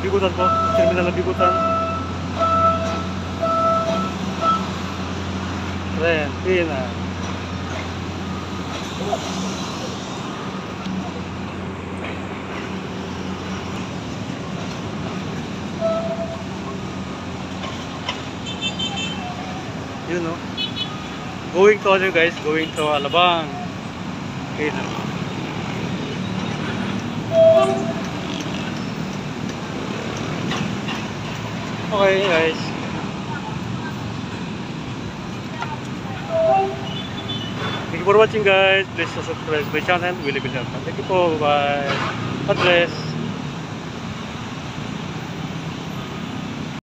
Bibutan po. Terminal ng Bibutan. Tren, pina. Yun no. Going to ano guys, going to Alabang. Okay na. Okay guys. Thank you for watching guys. Please subscribe my channel. Willie Villar. Thank you po. Bye. God bless.